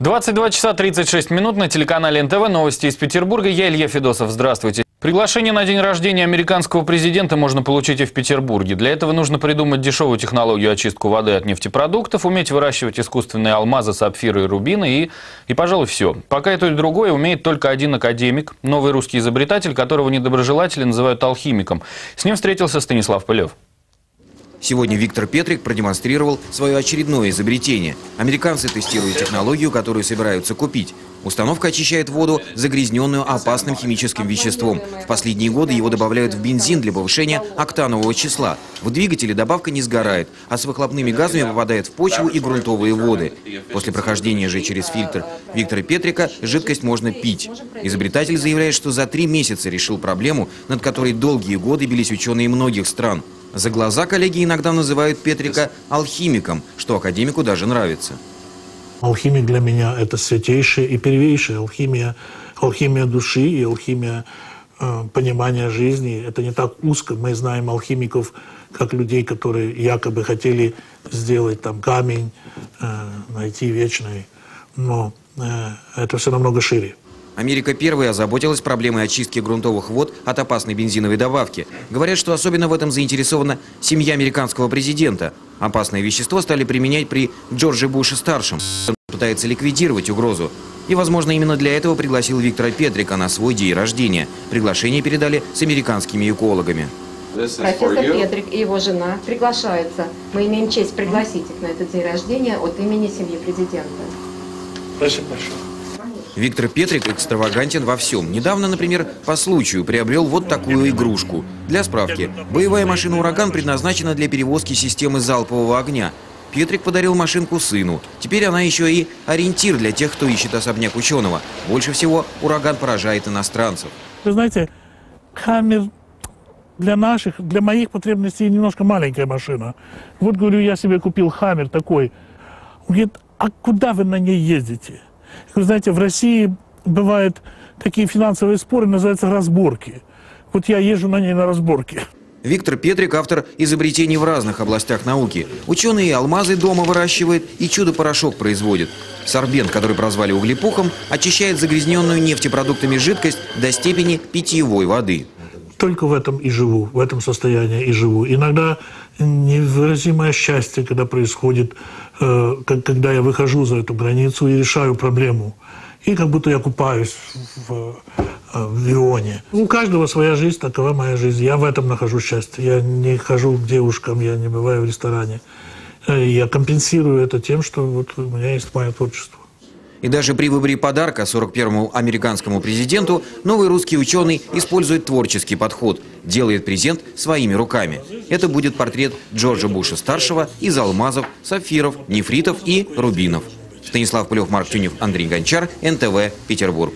22 часа 36 минут на телеканале НТВ. Новости из Петербурга. Я Илья Федосов. Здравствуйте. Приглашение на день рождения американского президента можно получить и в Петербурге. Для этого нужно придумать дешевую технологию очистку воды от нефтепродуктов, уметь выращивать искусственные алмазы, сапфиры и рубины и, и пожалуй, все. Пока и то, и другое умеет только один академик, новый русский изобретатель, которого недоброжелатели называют алхимиком. С ним встретился Станислав Пылев. Сегодня Виктор Петрик продемонстрировал свое очередное изобретение. Американцы тестируют технологию, которую собираются купить. Установка очищает воду, загрязненную опасным химическим веществом. В последние годы его добавляют в бензин для повышения октанового числа. В двигателе добавка не сгорает, а с выхлопными газами попадает в почву и грунтовые воды. После прохождения же через фильтр Виктора Петрика жидкость можно пить. Изобретатель заявляет, что за три месяца решил проблему, над которой долгие годы бились ученые многих стран. За глаза коллеги иногда называют Петрика алхимиком, что академику даже нравится. Алхимия для меня – это святейшая и первейшая алхимия, алхимия души и алхимия э, понимания жизни. Это не так узко. Мы знаем алхимиков как людей, которые якобы хотели сделать там камень, э, найти вечный. Но э, это все намного шире. Америка первая озаботилась проблемой очистки грунтовых вод от опасной бензиновой добавки. Говорят, что особенно в этом заинтересована семья американского президента. Опасное вещество стали применять при Джордже Буше-старшем. Он пытается ликвидировать угрозу. И, возможно, именно для этого пригласил Виктора Петрика на свой день рождения. Приглашение передали с американскими экологами. Профессор Петрик и его жена приглашаются. Мы имеем честь пригласить их на этот день рождения от имени семьи президента. Спасибо большое. Виктор Петрик экстравагантен во всем. Недавно, например, по случаю приобрел вот такую игрушку. Для справки, боевая машина «Ураган» предназначена для перевозки системы залпового огня. Петрик подарил машинку сыну. Теперь она еще и ориентир для тех, кто ищет особняк ученого. Больше всего «Ураган» поражает иностранцев. Вы знаете, Хаммер для наших, для моих потребностей немножко маленькая машина. Вот, говорю, я себе купил Хаммер такой. Он говорит, а куда вы на ней ездите? Вы знаете, в России бывают такие финансовые споры, называются разборки. Вот я езжу на ней на разборки. Виктор Петрик – автор изобретений в разных областях науки. Ученые алмазы дома выращивает, и чудо-порошок производит. Сорбент, который прозвали углепухом, очищает загрязненную нефтепродуктами жидкость до степени питьевой воды. Только в этом и живу, в этом состоянии и живу. Иногда невыразимое счастье, когда происходит, э, когда я выхожу за эту границу и решаю проблему. И как будто я купаюсь в, э, в Лионе. У каждого своя жизнь, такова моя жизнь. Я в этом нахожу счастье. Я не хожу к девушкам, я не бываю в ресторане. Э, я компенсирую это тем, что вот у меня есть мое творчество. И даже при выборе подарка 41-му американскому президенту новый русский ученый использует творческий подход, делает презент своими руками. Это будет портрет Джорджа Буша-старшего из алмазов, сапфиров, нефритов и рубинов. Станислав Пылев, Марк Тюнев, Андрей Гончар, НТВ, Петербург.